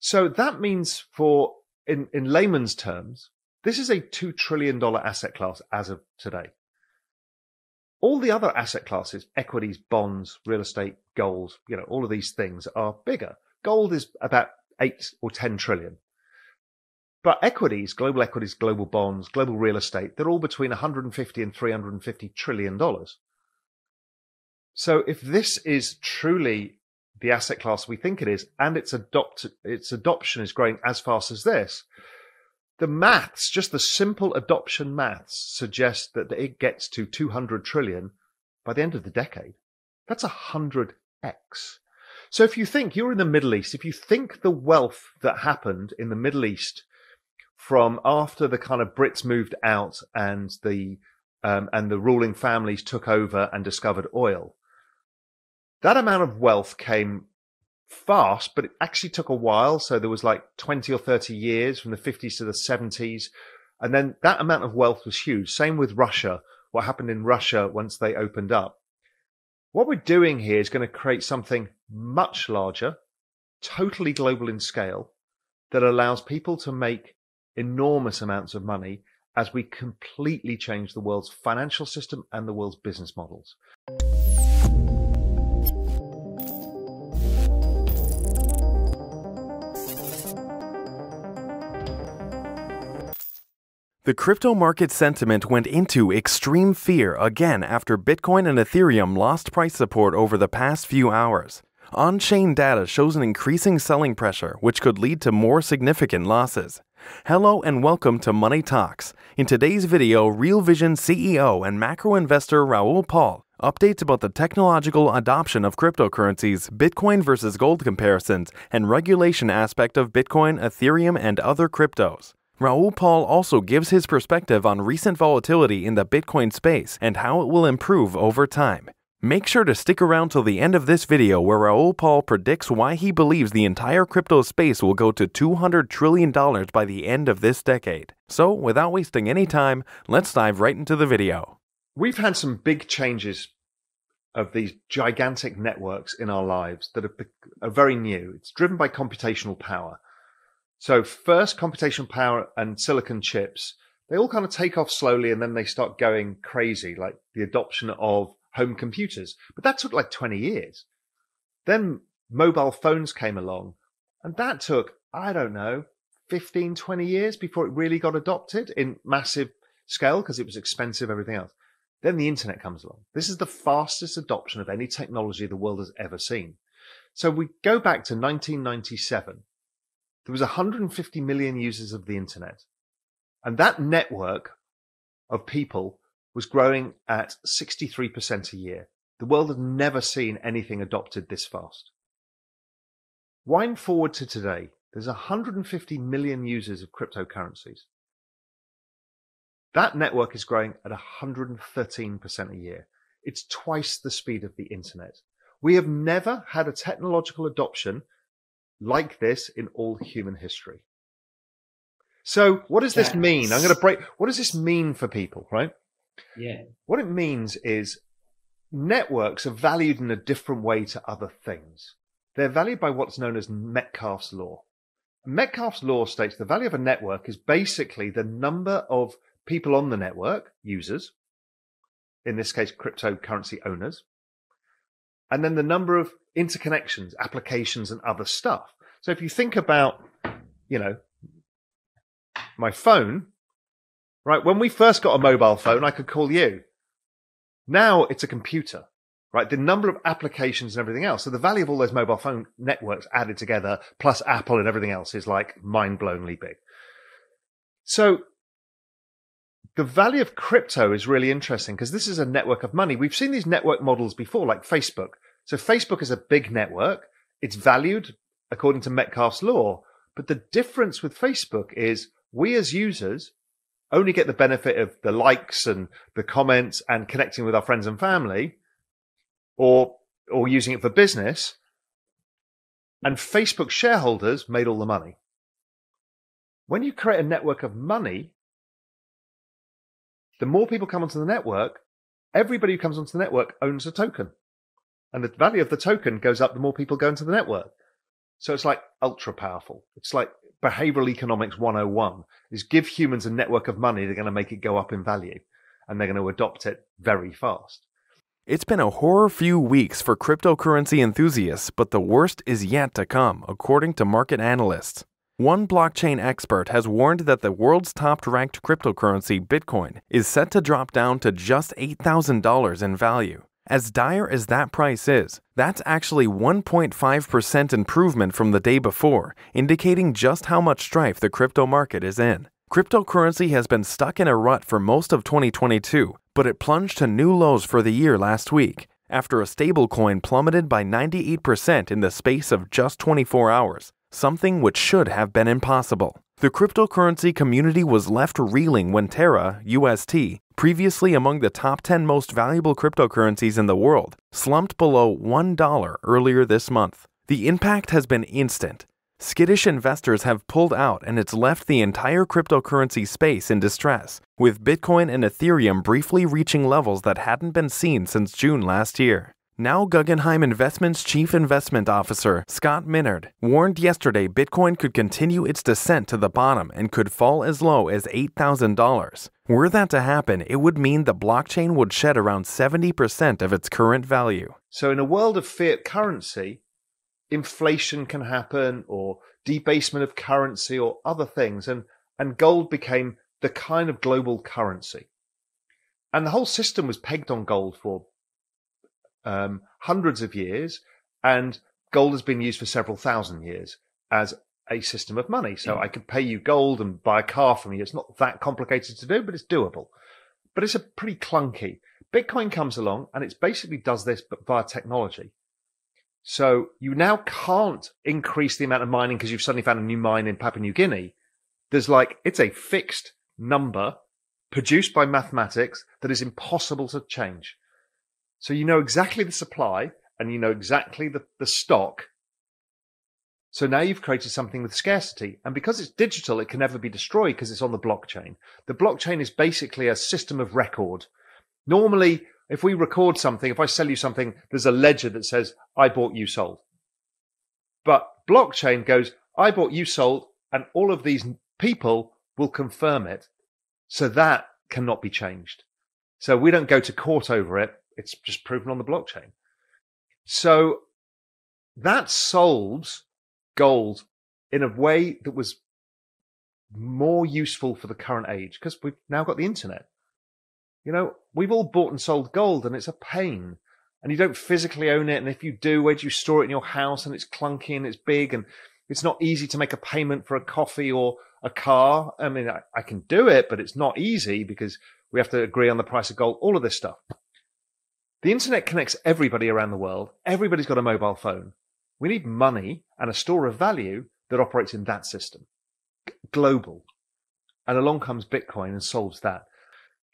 So that means for in, in layman's terms, this is a $2 trillion asset class as of today. All the other asset classes, equities, bonds, real estate, gold, you know, all of these things are bigger. Gold is about eight or 10 trillion. But equities, global equities, global bonds, global real estate, they're all between 150 and 350 trillion dollars. So if this is truly the asset class we think it is, and its adopt its adoption is growing as fast as this, the maths, just the simple adoption maths, suggest that it gets to 200 trillion by the end of the decade. That's a hundred x. So if you think you're in the Middle East, if you think the wealth that happened in the Middle East from after the kind of Brits moved out and the um, and the ruling families took over and discovered oil, that amount of wealth came fast, but it actually took a while. So there was like 20 or 30 years from the 50s to the 70s. And then that amount of wealth was huge. Same with Russia. What happened in Russia once they opened up. What we're doing here is going to create something much larger, totally global in scale, that allows people to make enormous amounts of money as we completely change the world's financial system and the world's business models. The crypto market sentiment went into extreme fear again after Bitcoin and Ethereum lost price support over the past few hours. On chain data shows an increasing selling pressure, which could lead to more significant losses. Hello and welcome to Money Talks. In today's video, Real Vision CEO and macro investor Raoul Pal updates about the technological adoption of cryptocurrencies, Bitcoin versus gold comparisons, and regulation aspect of Bitcoin, Ethereum, and other cryptos. Raoul Pal also gives his perspective on recent volatility in the Bitcoin space and how it will improve over time. Make sure to stick around till the end of this video where Raoul Pal predicts why he believes the entire crypto space will go to $200 trillion by the end of this decade. So, without wasting any time, let's dive right into the video. We've had some big changes of these gigantic networks in our lives that are, are very new. It's driven by computational power. So first computational power and silicon chips, they all kind of take off slowly and then they start going crazy, like the adoption of home computers. But that took like 20 years. Then mobile phones came along and that took, I don't know, 15, 20 years before it really got adopted in massive scale because it was expensive, everything else. Then the internet comes along. This is the fastest adoption of any technology the world has ever seen. So we go back to 1997 there was 150 million users of the internet. And that network of people was growing at 63% a year. The world had never seen anything adopted this fast. Wind forward to today, there's 150 million users of cryptocurrencies. That network is growing at 113% a year. It's twice the speed of the internet. We have never had a technological adoption like this in all human history. So what does this mean? I'm going to break. What does this mean for people, right? Yeah. What it means is networks are valued in a different way to other things. They're valued by what's known as Metcalfe's law. Metcalfe's law states the value of a network is basically the number of people on the network, users, in this case, cryptocurrency owners, and then the number of interconnections, applications, and other stuff. So if you think about, you know, my phone, right? When we first got a mobile phone, I could call you. Now it's a computer, right? The number of applications and everything else. So the value of all those mobile phone networks added together, plus Apple and everything else is like mind blowingly big. So the value of crypto is really interesting because this is a network of money. We've seen these network models before, like Facebook. So Facebook is a big network. It's valued according to Metcalfe's law. But the difference with Facebook is we as users only get the benefit of the likes and the comments and connecting with our friends and family or, or using it for business. And Facebook shareholders made all the money. When you create a network of money, the more people come onto the network, everybody who comes onto the network owns a token. And the value of the token goes up the more people go into the network. So it's like ultra powerful. It's like behavioral economics 101 is give humans a network of money. They're going to make it go up in value and they're going to adopt it very fast. It's been a horror few weeks for cryptocurrency enthusiasts, but the worst is yet to come, according to market analysts. One blockchain expert has warned that the world's top ranked cryptocurrency, Bitcoin, is set to drop down to just $8,000 in value. As dire as that price is, that's actually 1.5% improvement from the day before, indicating just how much strife the crypto market is in. Cryptocurrency has been stuck in a rut for most of 2022, but it plunged to new lows for the year last week after a stablecoin plummeted by 98% in the space of just 24 hours, something which should have been impossible. The cryptocurrency community was left reeling when Terra, UST, previously among the top 10 most valuable cryptocurrencies in the world, slumped below $1 earlier this month. The impact has been instant. Skittish investors have pulled out and it's left the entire cryptocurrency space in distress, with Bitcoin and Ethereum briefly reaching levels that hadn't been seen since June last year. Now, Guggenheim Investments Chief Investment Officer Scott Minerd warned yesterday Bitcoin could continue its descent to the bottom and could fall as low as $8,000. Were that to happen, it would mean the blockchain would shed around 70% of its current value. So, in a world of fiat currency, inflation can happen or debasement of currency or other things. And, and gold became the kind of global currency. And the whole system was pegged on gold for um, hundreds of years, and gold has been used for several thousand years as a system of money. So I could pay you gold and buy a car from you. It's not that complicated to do, but it's doable. But it's a pretty clunky. Bitcoin comes along and it basically does this, but via technology. So you now can't increase the amount of mining because you've suddenly found a new mine in Papua New Guinea. There's like, it's a fixed number produced by mathematics that is impossible to change. So you know exactly the supply and you know exactly the, the stock. So now you've created something with scarcity. And because it's digital, it can never be destroyed because it's on the blockchain. The blockchain is basically a system of record. Normally, if we record something, if I sell you something, there's a ledger that says, I bought, you sold. But blockchain goes, I bought, you sold, and all of these people will confirm it. So that cannot be changed. So we don't go to court over it. It's just proven on the blockchain. So that solves gold in a way that was more useful for the current age because we've now got the internet. You know, we've all bought and sold gold and it's a pain and you don't physically own it. And if you do, where do you store it in your house? And it's clunky and it's big and it's not easy to make a payment for a coffee or a car. I mean, I, I can do it, but it's not easy because we have to agree on the price of gold, all of this stuff. The internet connects everybody around the world. Everybody's got a mobile phone. We need money and a store of value that operates in that system. Global. And along comes Bitcoin and solves that.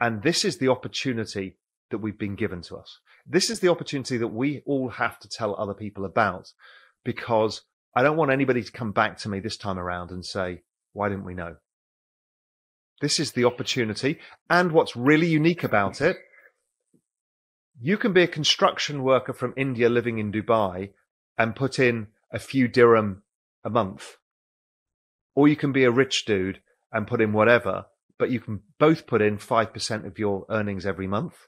And this is the opportunity that we've been given to us. This is the opportunity that we all have to tell other people about because I don't want anybody to come back to me this time around and say, why didn't we know? This is the opportunity. And what's really unique about it you can be a construction worker from India living in Dubai and put in a few dirham a month. Or you can be a rich dude and put in whatever, but you can both put in 5% of your earnings every month.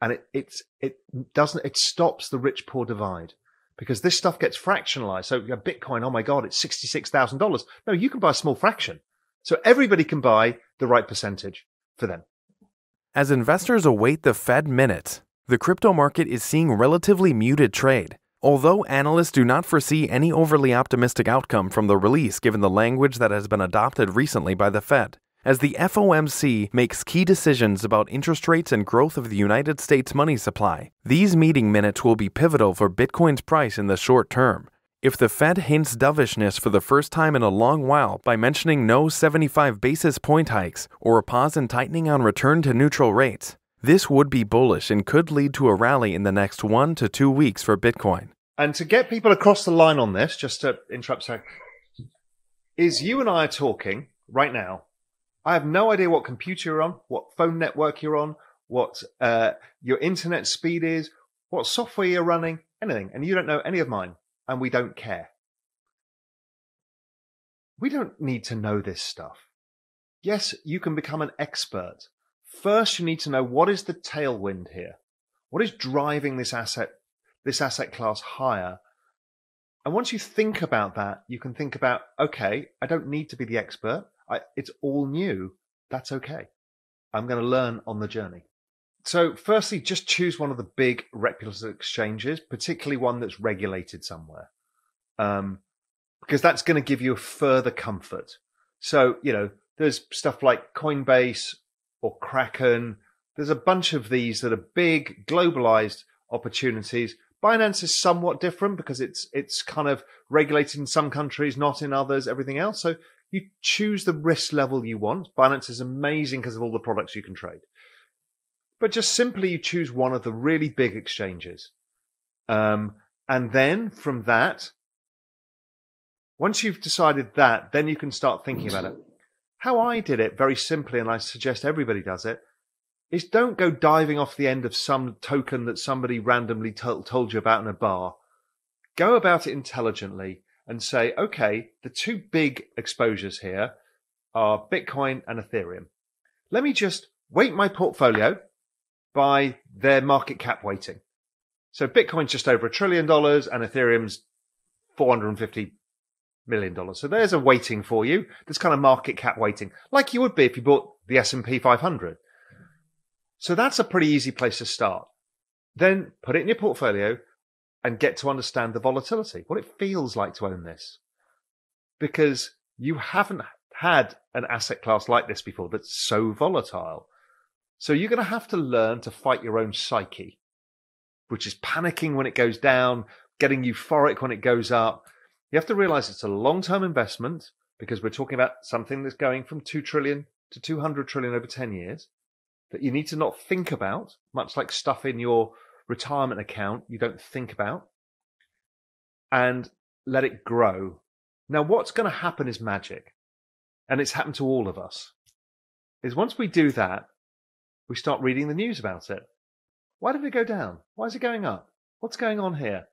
And it, it's, it doesn't, it stops the rich poor divide because this stuff gets fractionalized. So Bitcoin, oh my God, it's $66,000. No, you can buy a small fraction. So everybody can buy the right percentage for them. As investors await the Fed minutes, the crypto market is seeing relatively muted trade. Although analysts do not foresee any overly optimistic outcome from the release given the language that has been adopted recently by the Fed, as the FOMC makes key decisions about interest rates and growth of the United States money supply, these meeting minutes will be pivotal for Bitcoin's price in the short term, if the Fed hints dovishness for the first time in a long while by mentioning no 75 basis point hikes or a pause in tightening on return to neutral rates, this would be bullish and could lead to a rally in the next one to two weeks for Bitcoin. And to get people across the line on this, just to interrupt, sorry, is you and I are talking right now. I have no idea what computer you're on, what phone network you're on, what uh, your internet speed is, what software you're running, anything, and you don't know any of mine and we don't care. we don't need to know this stuff. Yes, you can become an expert. First, you need to know what is the tailwind here? What is driving this asset, this asset class higher? And once you think about that, you can think about, okay, I don't need to be the expert. I, it's all new. That's okay. I'm going to learn on the journey. So, firstly, just choose one of the big reputable exchanges, particularly one that's regulated somewhere, um, because that's going to give you a further comfort. So, you know, there's stuff like Coinbase or Kraken. There's a bunch of these that are big, globalized opportunities. Binance is somewhat different because it's it's kind of regulated in some countries, not in others. Everything else, so you choose the risk level you want. Binance is amazing because of all the products you can trade but just simply you choose one of the really big exchanges. Um, and then from that, once you've decided that, then you can start thinking about it. How I did it very simply, and I suggest everybody does it, is don't go diving off the end of some token that somebody randomly t- told you about in a bar. Go about it intelligently and say, okay, the two big exposures here are Bitcoin and Ethereum. Let me just weight my portfolio by their market cap weighting. So Bitcoin's just over a trillion dollars and Ethereum's 450 million dollars. So there's a weighting for you. This kind of market cap weighting, like you would be if you bought the S&P 500. So that's a pretty easy place to start. Then put it in your portfolio and get to understand the volatility, what it feels like to own this. Because you haven't had an asset class like this before that's so volatile. So you're going to have to learn to fight your own psyche, which is panicking when it goes down, getting euphoric when it goes up. You have to realize it's a long term investment because we're talking about something that's going from 2 trillion to 200 trillion over 10 years that you need to not think about, much like stuff in your retirement account you don't think about, and let it grow. Now, what's going to happen is magic, and it's happened to all of us. Is once we do that, we start reading the news about it. Why did it go down? Why is it going up? What's going on here?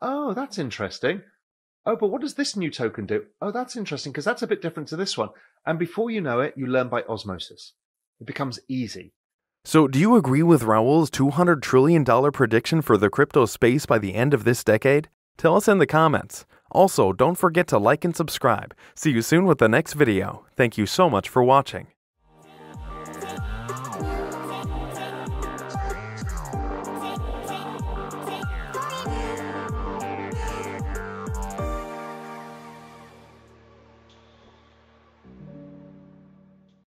Oh, that's interesting. Oh, but what does this new token do? Oh, that's interesting because that's a bit different to this one. And before you know it, you learn by osmosis. It becomes easy. So, do you agree with Raoul's $200 trillion prediction for the crypto space by the end of this decade? Tell us in the comments. Also, don't forget to like and subscribe. See you soon with the next video. Thank you so much for watching.